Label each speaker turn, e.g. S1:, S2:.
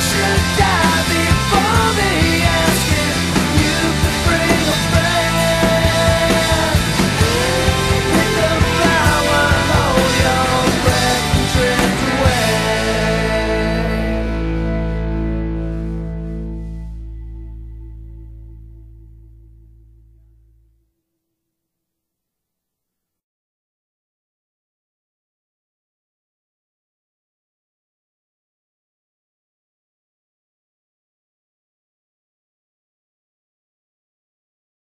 S1: should